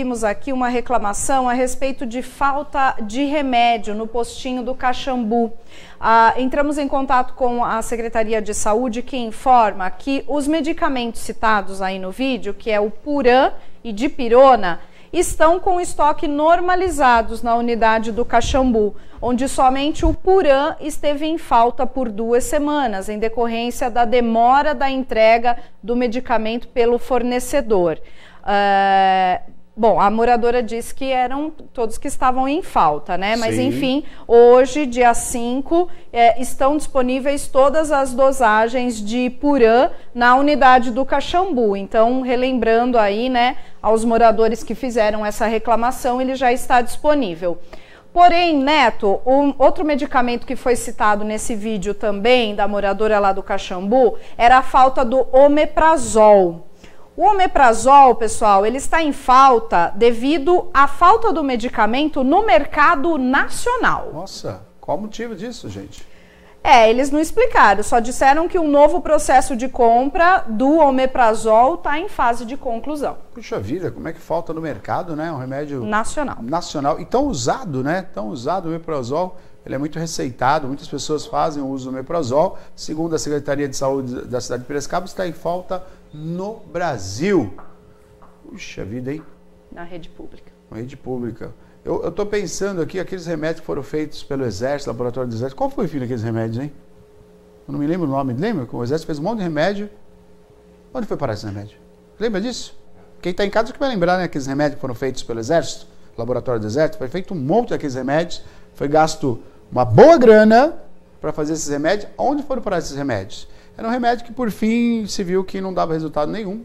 Temos aqui uma reclamação a respeito de falta de remédio no postinho do Caxambu. Ah, entramos em contato com a Secretaria de Saúde que informa que os medicamentos citados aí no vídeo, que é o Puran e Dipirona, estão com estoque normalizados na unidade do Caxambu, onde somente o Puran esteve em falta por duas semanas, em decorrência da demora da entrega do medicamento pelo fornecedor. Uh, Bom, a moradora disse que eram todos que estavam em falta, né? Mas Sim. enfim, hoje, dia 5, é, estão disponíveis todas as dosagens de Puran na unidade do Caxambu. Então, relembrando aí, né, aos moradores que fizeram essa reclamação, ele já está disponível. Porém, Neto, um outro medicamento que foi citado nesse vídeo também, da moradora lá do Caxambu, era a falta do omeprazol. O omeprazol, pessoal, ele está em falta devido à falta do medicamento no mercado nacional. Nossa, qual o motivo disso, gente? É, eles não explicaram, só disseram que um novo processo de compra do omeprazol está em fase de conclusão. Puxa vida, como é que falta no mercado, né? Um remédio nacional. Nacional e tão usado, né? Tão usado o omeprazol. Ele é muito receitado, muitas pessoas fazem o uso do omeprazol. Segundo a Secretaria de Saúde da cidade de Piracicaba, está em falta no Brasil. Puxa vida, hein? Na rede pública. Na rede pública. Eu estou pensando aqui, aqueles remédios que foram feitos pelo Exército, Laboratório do Exército. Qual foi o fim daqueles remédios, hein? Eu não me lembro o nome. Lembra que o Exército fez um monte de remédio? Onde foi parar esse remédio? Lembra disso? Quem está em casa que vai lembrar, né? Aqueles remédios que foram feitos pelo Exército, Laboratório do Exército. Foi feito um monte daqueles remédios. Foi gasto uma boa grana para fazer esses remédios. Onde foram parar esses remédios? Era um remédio que por fim se viu que não dava resultado nenhum.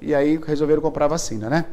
E aí resolveram comprar vacina, né?